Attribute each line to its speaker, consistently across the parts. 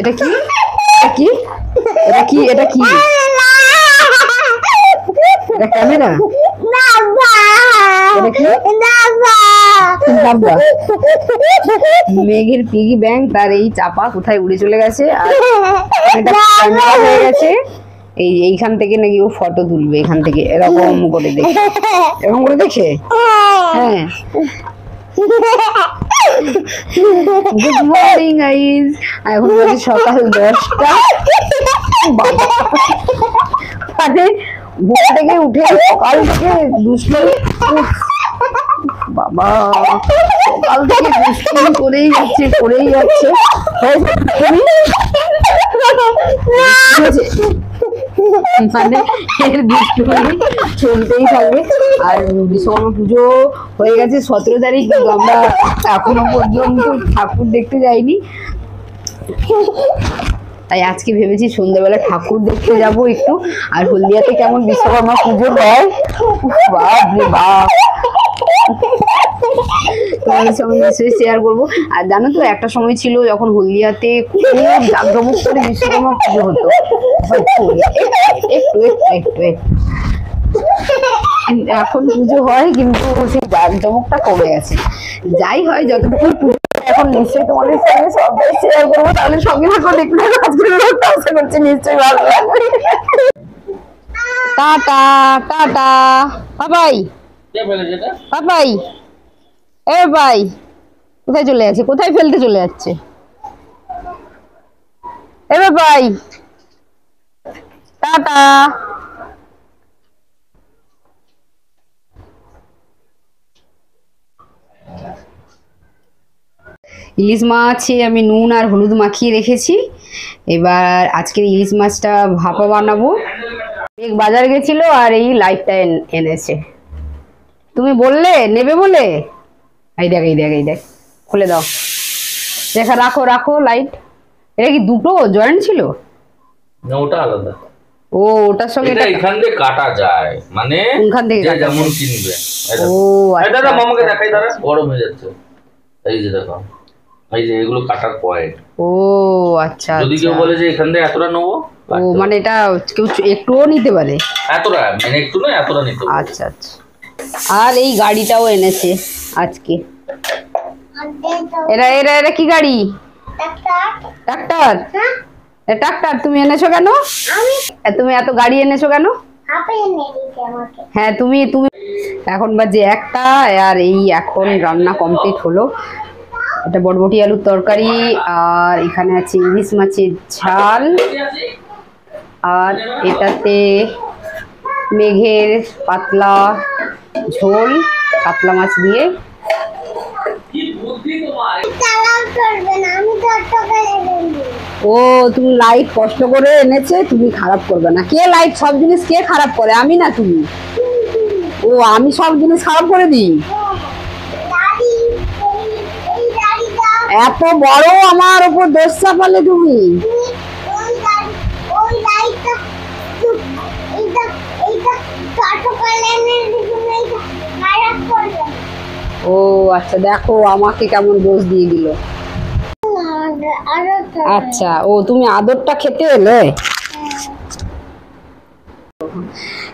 Speaker 1: এটা কি? এটা কি? এটা কি? এটা কি? এটা ক্যামেরা? মেঘের পিগি ব্যাংক তার এই চাপা কোথায় উড়ে চলে গেছে? হয়ে গেছে। এই এইখান থেকে নাকি ও ফটো তুলবে, এখান থেকে। এরকম করে দেখে। এরকম করে দেখে? হ্যাঁ। গুড মর্নিং গাইস এখন বাজে সকাল দশটা। মানে ঘুম থেকে উঠে সকাল থেকে দুষ্টুমি বাবা, সকাল থেকে দুষ্টুমি করেই যাচ্ছে করেই যাচ্ছে? হয়েছে? মানে এর দুষ্টুমি চলতেই থাকবে। আর বিশ্বকর্মা পুজো হয়ে গেছে সতেরো তারিখ, কিন্তু আমরা এখনও পর্যন্ত ঠাকুর দেখতে যাইনি। তাই আজকে ভেবেছি সন্ধ্যাবেলা ঠাকুর দেখতে যাব একটু। আর হলদিয়াতে কেমন বিশ্বকর্মা পুজো হয় বাপ রে বাপ। তোমাদের সঙ্গে নিশ্চয়ই শেয়ার করব। আর জানো তো, একটা সময় ছিল যখন হলদিয়াতে খুব জাঁকজমক করে বিশ্বকর্মা পুজো হতো। একটু একটু এখন পুজো হয় কিন্তু সেই জাঁকজমকটা কমে গেছে। যাই হয় যতটুকু এখন নিশ্চয়ই তোমাদের সঙ্গে সবটাই শেয়ার করব তাহলে সঙ্গে থাকো দেখলে আজকের ব্লগটা। আশা করছি নিশ্চয়ই ভালো লাগবে। Tata tata. বাবাই। বাবাই। এ ভাই কোথায় চলে যাচ্ছে? কোথায় ফেলতে চলে যাচ্ছে? এ ভাই টাটা। ইলিশ মাছে আমি নুন আর হলুদ মাখিয়ে রেখেছি। এবার আজকের ইলিশ মাছটা ভাপা বানাবো। এক বাজার গেছিল আর এই লাইটটা এনেছে। তুমি বললে? নেবে বলে? এই দেখ এই দেখ এই দেখ। খুলে দাও। দেখা রাখো রাখো লাইট। এটা কি দুটো জয়েন্ট ছিল?
Speaker 2: না ওটা আলাদা।
Speaker 1: ও ওটার সঙ্গে
Speaker 2: এটা এখান থেকে কাটা যায়। মানে
Speaker 1: কোনখান থেকে
Speaker 2: যে যেমন কিনবে।
Speaker 1: ও আচ্ছা
Speaker 2: দাদা মামাকে
Speaker 1: আচ্ছা,
Speaker 2: দেখাই দাদা। গরম হয়ে যাচ্ছে। এই যে দেখো। এই যে এগুলো কাটার পয়েন্ট
Speaker 1: ও আচ্ছা
Speaker 2: যদি
Speaker 1: আচ্ছা।
Speaker 2: কেউ বলে যে এখান থেকে এতটা নেব
Speaker 1: ও মানে এটা কেউ একটুও নিতে পারে?
Speaker 2: এতটা মানে একটু নয় এতটা নিতে
Speaker 1: আচ্ছা আচ্ছা। আর এই গাড়িটাও এনেছে আজকে। এরা এরা এরা কি গাড়ি? ট্রাক্টর? এ ট্রাক্টর তুমি এনেছো কেন? তুমি এত গাড়ি এনেছো কেন? হ্যাঁ তুমি তুমি। এখন বাজে একটা আর এই এখন রান্না কমপ্লিট হলো। এটা বটবটি আলুর তরকারি আর এখানে আছে ইলিশ মাছের ঝাল। আর এটাতে মেঘের পাতলা ঝোল পাতলা মাছ দিয়ে। ও, তুমি লাইট কষ্ট করে এনেছে, তুমি খারাপ করবে না। কে লাইট সব জিনিস কে খারাপ করে? আমি না তুমি? ও, আমি সব জিনিস খারাপ করে দিই? এত বড় আমার উপর দোষ চাপালে তুমি? ও আচ্ছা দেখো, আমাকে কেমন দোষ দিয়ে দিল। আচ্ছা ও তুমি আদরটা খেতে এলে?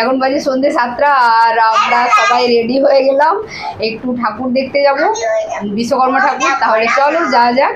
Speaker 1: এখন বাজে সন্ধে সাতটা, আর আমরা সবাই রেডি হয়ে গেলাম। একটু ঠাকুর দেখতে যাব, বিশ্বকর্মা ঠাকুর। তাহলে চলো, যা যাক।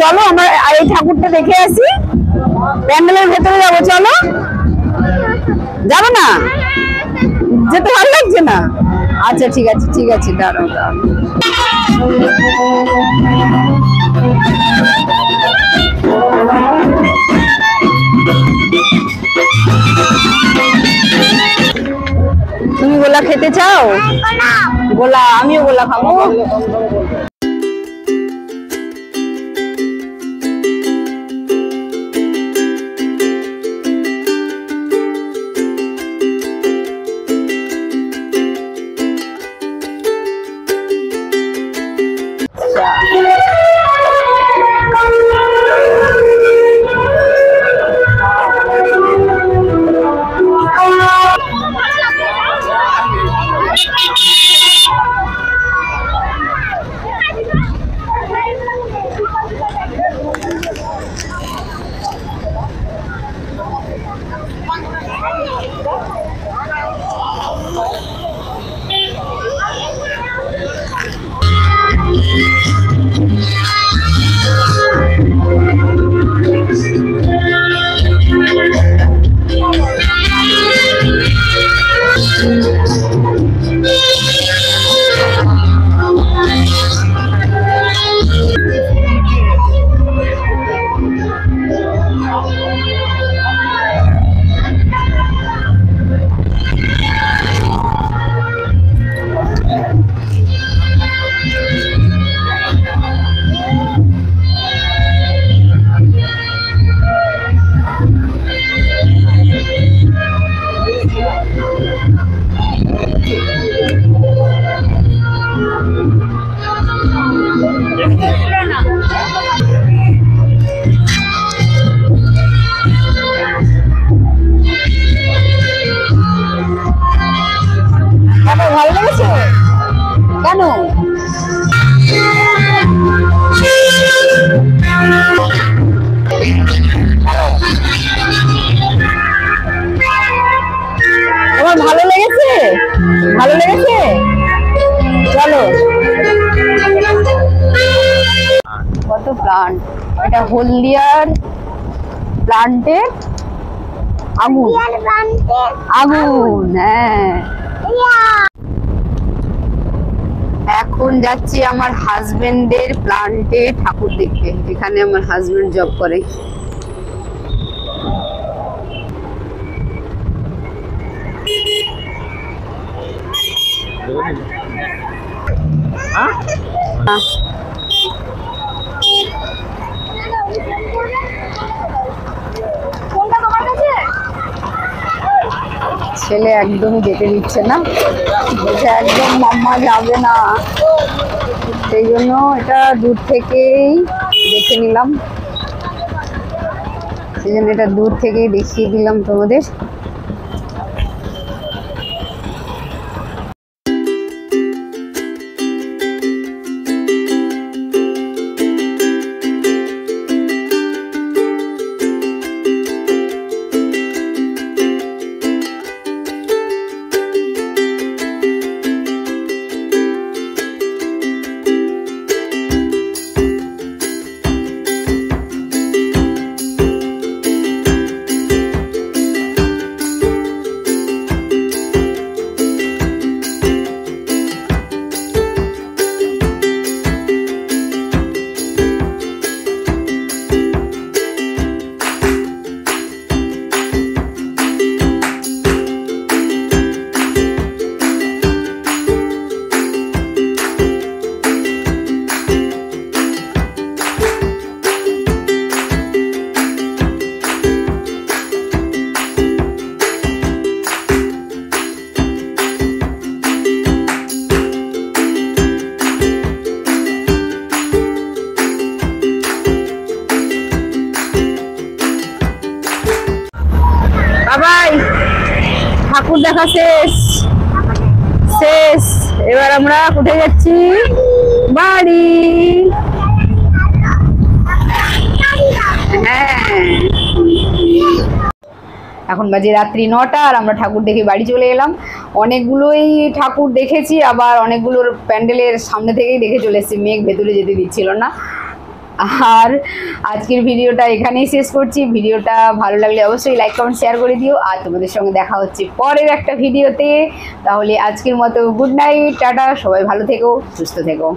Speaker 1: চলো আমরা এই ঠাকুরটা দেখে আসি। প্যান্ডেলের ভেতরে যাব চলো। যাব না? যেতে ভালো লাগছে না? আচ্ছা ঠিক আছে ঠিক আছে দাঁড়াও দাঁড়াও। তুমি গোলা খেতে চাও? গোলা আমিও গোলা খাব। তোমার ভালো লেগেছে? ভালো লেগেছে? চলো। কত প্লান্ট এটা হলদিয়ার প্লান্টের আগুন আগুন হ্যাঁ। এখন যাচ্ছি আমার হাজবেন্ডের প্লান্টে ঠাকুর দেখতে। এখানে আমার হাজবেন্ড জব করে। ছেলে একদমই যেতে দিচ্ছে না। বলছে একদম মাম্মা যাবে না। সেই জন্য এটা দূর থেকেই দেখে নিলাম। সেই জন্য এটা দূর থেকেই দেখিয়ে দিলাম তোমাদের। ঠাকুর দেখা শেষ। শেষ। এবার আমরা কোথায় যাচ্ছি বাড়ি। হ্যাঁ। এখন বাজে রাত্রি নটা আর আমরা ঠাকুর দেখে বাড়ি চলে এলাম। অনেকগুলোই ঠাকুর দেখেছি, আবার অনেকগুলোর প্যান্ডেলের সামনে থেকেই দেখে চলে এসেছি। মেঘ ভেতরে যেতে দিচ্ছিল না। আর আজকের ভিডিওটা এখানেই শেষ করছি। ভিডিওটা ভালো লাগলে অবশ্যই লাইক কমেন্ট শেয়ার করে দিও। আর তোমাদের সঙ্গে দেখা হচ্ছে পরের একটা ভিডিওতে। তাহলে আজকের মতো গুড নাইট টাটা, সবাই ভালো থেকো, সুস্থ থেকো।